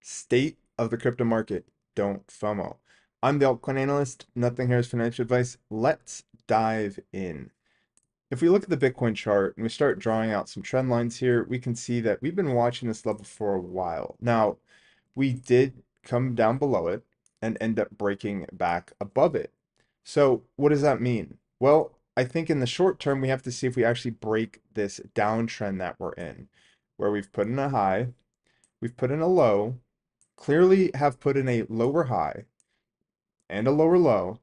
State of the crypto market. Don't FOMO. I'm the altcoin analyst. Nothing here is financial advice. Let's dive in. If we look at the Bitcoin chart and we start drawing out some trend lines here, we can see that we've been watching this level for a while. Now, we did come down below it and end up breaking back above it. So what does that mean? Well, I think in the short term, we have to see if we actually break this downtrend that we're in, where we've put in a high, we've put in a low, clearly have put in a lower high and a lower low.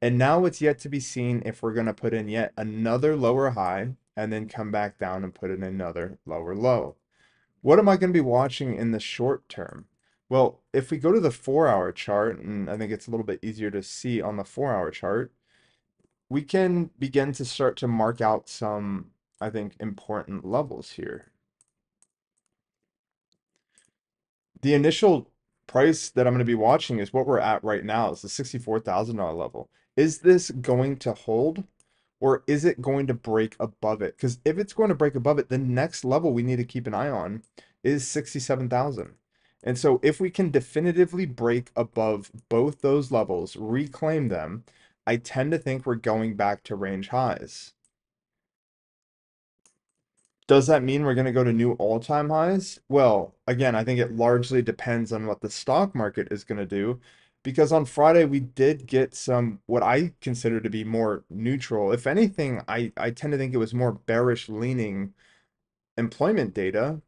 And now it's yet to be seen if we're going to put in yet another lower high and then come back down and put in another lower low. What am I going to be watching in the short term? Well, if we go to the four hour chart, and I think it's a little bit easier to see on the four hour chart, we can begin to start to mark out some, I think, important levels here. The initial price that I'm going to be watching is what we're at right now. It's the $64,000 level. Is this going to hold or is it going to break above it? Because if it's going to break above it, the next level we need to keep an eye on is 67,000. And so if we can definitively break above both those levels, reclaim them, I tend to think we're going back to range highs. Does that mean we're going to go to new all-time highs? Well, again, I think it largely depends on what the stock market is going to do because on Friday we did get some what I consider to be more neutral. If anything, I, I tend to think it was more bearish leaning employment data,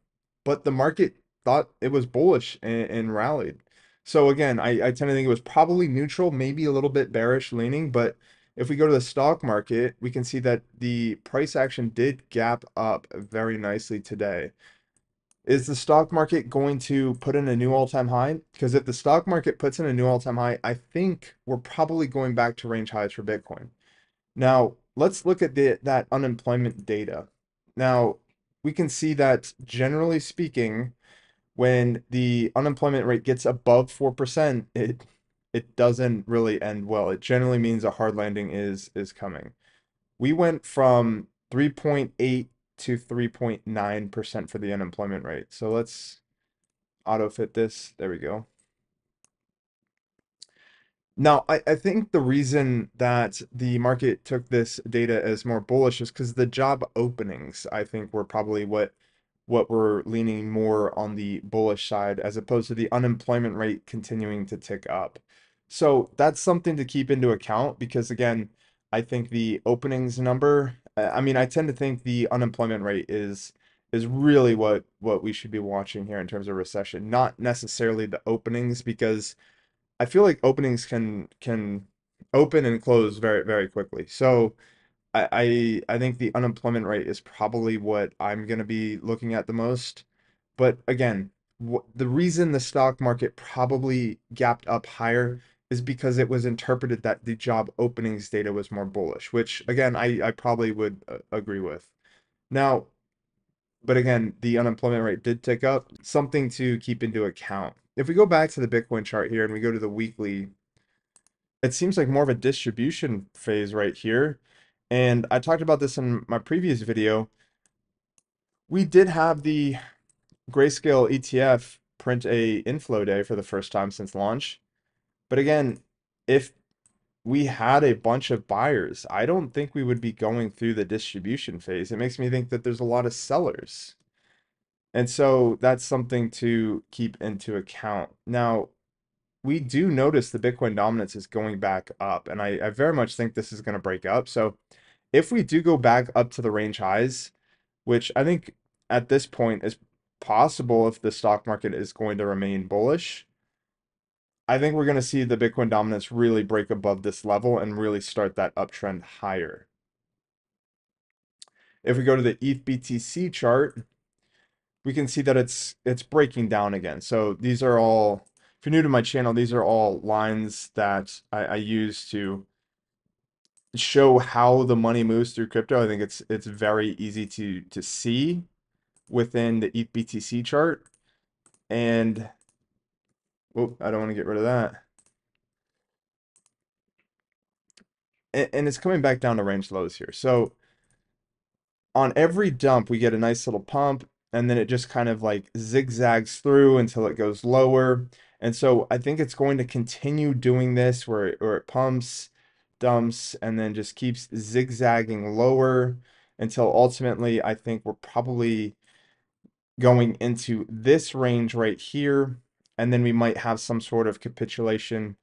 but the market thought it was bullish and, and rallied. So again, I, I tend to think it was probably neutral, maybe a little bit bearish leaning, but if we go to the stock market, we can see that the price action did gap up very nicely today. Is the stock market going to put in a new all-time high? Because if the stock market puts in a new all-time high, I think we're probably going back to range highs for Bitcoin. Now, let's look at the, that unemployment data. Now, we can see that generally speaking, when the unemployment rate gets above 4%, it it doesn't really end well. It generally means a hard landing is is coming. We went from 3.8 to 3.9% for the unemployment rate. So let's auto fit this. There we go. Now, I, I think the reason that the market took this data as more bullish is because the job openings, I think, were probably what what we're leaning more on the bullish side as opposed to the unemployment rate continuing to tick up. So that's something to keep into account because again, I think the openings number, I mean, I tend to think the unemployment rate is is really what what we should be watching here in terms of recession, not necessarily the openings because I feel like openings can can open and close very very quickly. So I I, I think the unemployment rate is probably what I'm going to be looking at the most. But again, the reason the stock market probably gapped up higher is because it was interpreted that the job openings data was more bullish, which again, I, I probably would uh, agree with. Now, but again, the unemployment rate did tick up, something to keep into account. If we go back to the Bitcoin chart here and we go to the weekly, it seems like more of a distribution phase right here. And I talked about this in my previous video. We did have the Grayscale ETF print a inflow day for the first time since launch. But again, if we had a bunch of buyers, I don't think we would be going through the distribution phase. It makes me think that there's a lot of sellers. And so that's something to keep into account. Now, we do notice the Bitcoin dominance is going back up, and I, I very much think this is going to break up. So if we do go back up to the range highs, which I think at this point is possible if the stock market is going to remain bullish, I think we're going to see the Bitcoin dominance really break above this level and really start that uptrend higher. If we go to the ETH BTC chart, we can see that it's it's breaking down again. So these are all, if you're new to my channel, these are all lines that I, I use to show how the money moves through crypto. I think it's it's very easy to to see within the ETH BTC chart. And Oh, I don't want to get rid of that. And, and it's coming back down to range lows here. So on every dump, we get a nice little pump. and then it just kind of like zigzags through until it goes lower. And so I think it's going to continue doing this where it, where it pumps, dumps, and then just keeps zigzagging lower until ultimately I think we're probably going into this range right here. And then we might have some sort of capitulation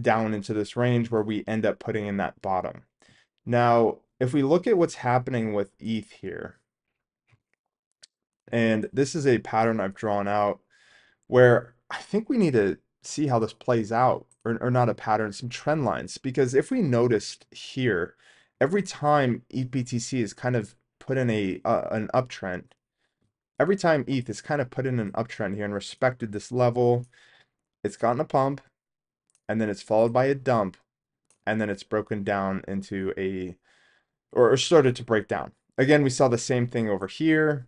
down into this range where we end up putting in that bottom. Now, if we look at what's happening with ETH here, and this is a pattern I've drawn out where I think we need to see how this plays out, or, or not a pattern, some trend lines. Because if we noticed here, every time ETHBTC is kind of put in a uh, an uptrend, every time ETH is kind of put in an uptrend here and respected this level, it's gotten a pump, and then it's followed by a dump, and then it's broken down into a, or started to break down. Again, we saw the same thing over here,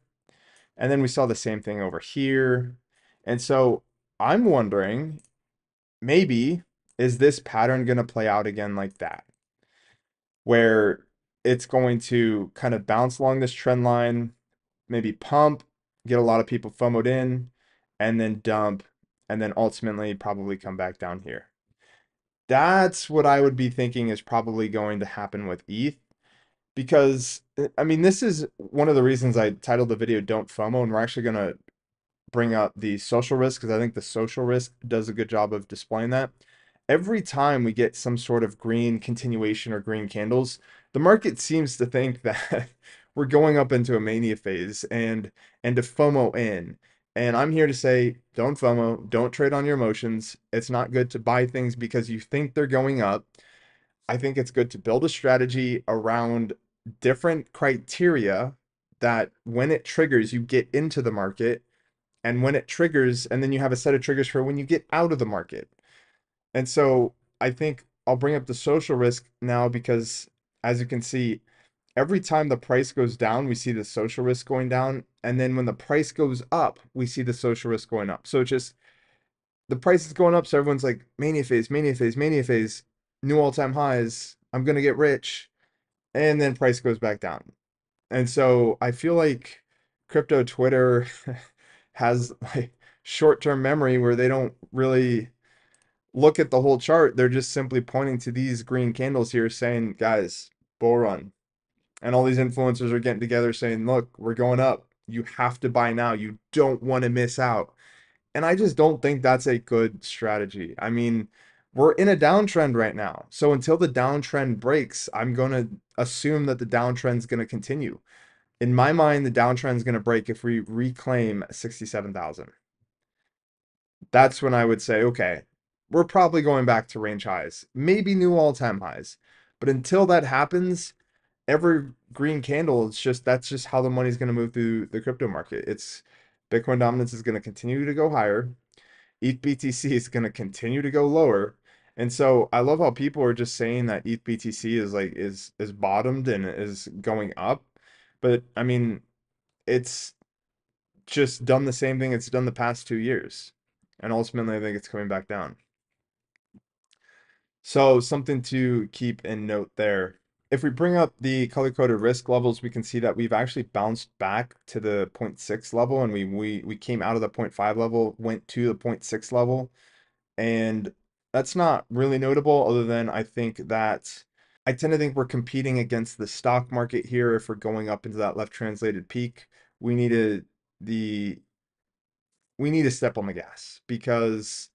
and then we saw the same thing over here. And so I'm wondering, maybe, is this pattern going to play out again like that? Where it's going to kind of bounce along this trend line, maybe pump, get a lot of people FOMOed in, and then dump, and then ultimately probably come back down here. That's what I would be thinking is probably going to happen with ETH. Because, uh, I mean, this is one of the reasons I titled the video Don't FOMO, and we're actually going to bring up the social risk because I think the social risk does a good job of displaying that. Every time we get some sort of green continuation or green candles, the market seems to think that we're going up into a mania phase and and to FOMO in. And I'm here to say, don't FOMO, don't trade on your emotions. It's not good to buy things because you think they're going up. I think it's good to build a strategy around different criteria that when it triggers, you get into the market. And when it triggers, and then you have a set of triggers for when you get out of the market. And so I think I'll bring up the social risk now because as you can see, every time the price goes down, we see the social risk going down. And then when the price goes up, we see the social risk going up. So it's just the price is going up. So everyone's like, mania phase, mania phase, mania phase, new all time highs. I'm going to get rich. And then price goes back down. And so I feel like crypto Twitter has like short term memory where they don't really look at the whole chart. They're just simply pointing to these green candles here saying, guys, bull run and all these influencers are getting together saying, look, we're going up. You have to buy now. You don't want to miss out. And I just don't think that's a good strategy. I mean, we're in a downtrend right now. So until the downtrend breaks, I'm going to assume that the downtrend is going to continue. In my mind, the downtrend is going to break if we reclaim 67,000. That's when I would say, okay, we're probably going back to range highs, maybe new all time highs. But until that happens, every green candle it's just that's just how the money's going to move through the crypto market. It's bitcoin dominance is going to continue to go higher. Eth btc is going to continue to go lower. And so i love how people are just saying that eth btc is like is is bottomed and is going up. But i mean it's just done the same thing it's done the past two years. And ultimately i think it's coming back down. So something to keep in note there if we bring up the color-coded risk levels, we can see that we've actually bounced back to the 0.6 level and we, we, we came out of the 0.5 level, went to the 0.6 level. And that's not really notable other than I think that I tend to think we're competing against the stock market here. If we're going up into that left translated peak, we need to the we need to step on the gas because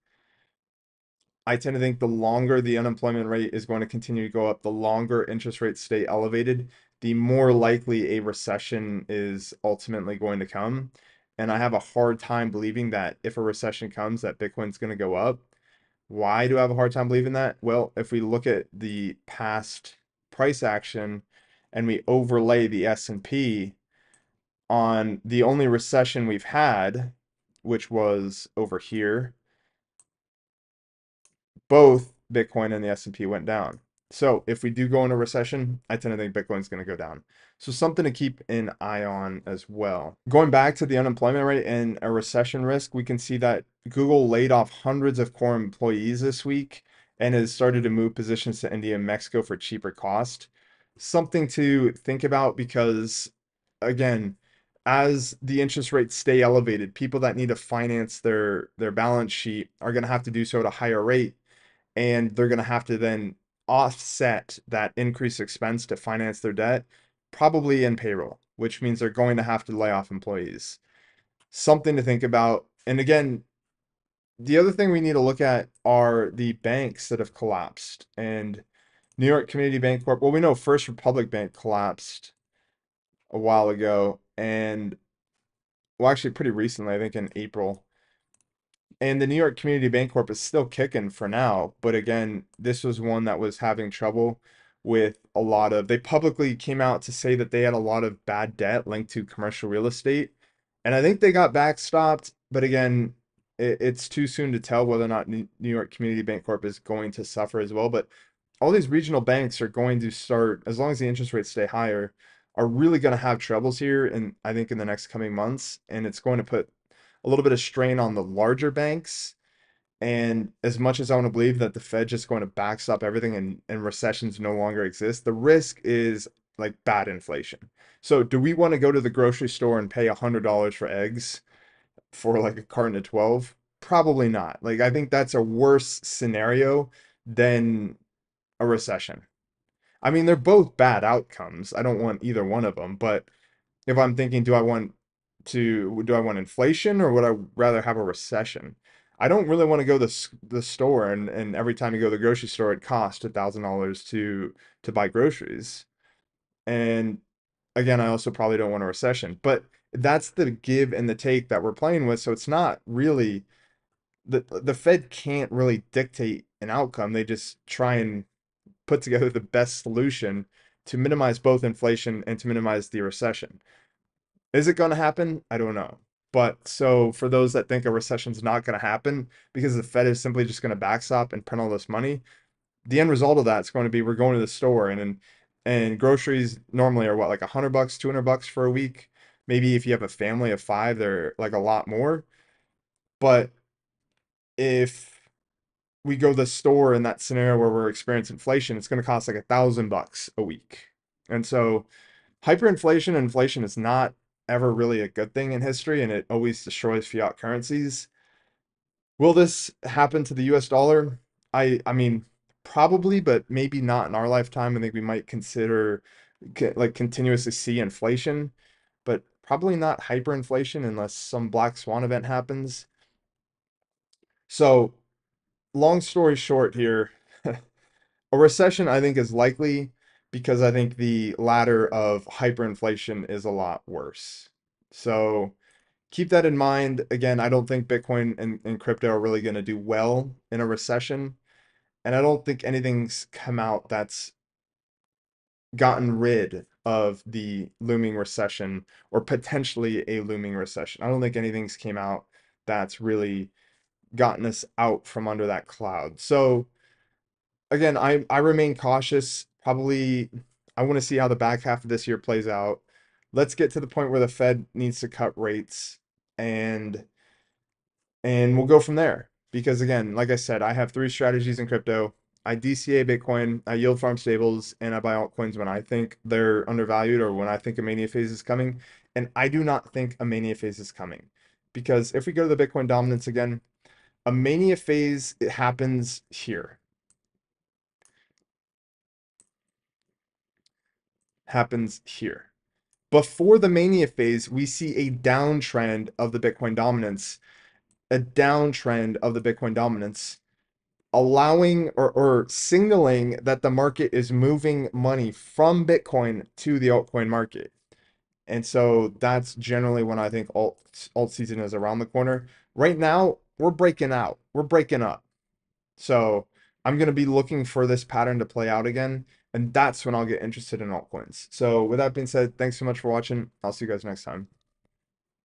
I tend to think the longer the unemployment rate is going to continue to go up, the longer interest rates stay elevated, the more likely a recession is ultimately going to come. And I have a hard time believing that if a recession comes, that Bitcoin's going to go up. Why do I have a hard time believing that? Well, if we look at the past price action and we overlay the S&P on the only recession we've had, which was over here, both Bitcoin and the S&P went down. So if we do go into recession, I tend to think Bitcoin's going to go down. So something to keep an eye on as well. Going back to the unemployment rate and a recession risk, we can see that Google laid off hundreds of core employees this week and has started to move positions to India and Mexico for cheaper cost. Something to think about because, again, as the interest rates stay elevated, people that need to finance their their balance sheet are going to have to do so at a higher rate, and they're going to have to then offset that increased expense to finance their debt, probably in payroll, which means they're going to have to lay off employees. Something to think about. And again, the other thing we need to look at are the banks that have collapsed. And New York Community Bancorp. Well, we know First Republic Bank collapsed a while ago, and well, actually, pretty recently, I think in April. And the New York Community Bancorp is still kicking for now, but again, this was one that was having trouble with a lot of. They publicly came out to say that they had a lot of bad debt linked to commercial real estate, and I think they got backstopped. But again, it, it's too soon to tell whether or not New York Community Bancorp is going to suffer as well. But all these regional banks are going to start, as long as the interest rates stay higher, are really going to have troubles here. And I think in the next coming months, and it's going to put a little bit of strain on the larger banks. And as much as I want to believe that the Fed just going to backstop everything and, and recessions no longer exist, the risk is like bad inflation. So do we want to go to the grocery store and pay a hundred dollars for eggs for like a carton of 12? Probably not. Like I think that's a worse scenario than a recession. I mean, they're both bad outcomes. I don't want either one of them, but if I'm thinking, do I want to do I want inflation or would I rather have a recession? I don't really want to go to the, the store and, and every time you go to the grocery store it costs a thousand dollars to to buy groceries. And again, I also probably don't want a recession. But that's the give and the take that we're playing with. So it's not really the the Fed can't really dictate an outcome. They just try and put together the best solution to minimize both inflation and to minimize the recession. Is it going to happen? I don't know. But so for those that think a recession is not going to happen because the Fed is simply just going to backstop and print all this money, the end result of that is going to be we're going to the store and and, and groceries normally are what like a hundred bucks, two hundred bucks for a week. Maybe if you have a family of five, they're like a lot more. But if we go to the store in that scenario where we're experiencing inflation, it's going to cost like a thousand bucks a week. And so hyperinflation inflation is not ever really a good thing in history and it always destroys fiat currencies. Will this happen to the US dollar? I I mean probably but maybe not in our lifetime. I think we might consider like continuously see inflation, but probably not hyperinflation unless some black swan event happens. So long story short here, a recession I think is likely because I think the ladder of hyperinflation is a lot worse. So keep that in mind. Again, I don't think Bitcoin and, and crypto are really going to do well in a recession. And I don't think anything's come out that's gotten rid of the looming recession or potentially a looming recession. I don't think anything's came out that's really gotten us out from under that cloud. So again, I I remain cautious. Probably I want to see how the back half of this year plays out. Let's get to the point where the Fed needs to cut rates and and we'll go from there. Because again, like I said, I have three strategies in crypto. I DCA Bitcoin, I yield farm stables, and I buy altcoins when I think they're undervalued or when I think a mania phase is coming. And I do not think a mania phase is coming. Because if we go to the Bitcoin dominance again, a mania phase it happens here happens here before the mania phase we see a downtrend of the bitcoin dominance a downtrend of the bitcoin dominance allowing or, or signaling that the market is moving money from bitcoin to the altcoin market and so that's generally when i think alt alt season is around the corner right now we're breaking out. We're breaking up. So I'm going to be looking for this pattern to play out again. And that's when I'll get interested in altcoins. So with that being said, thanks so much for watching. I'll see you guys next time.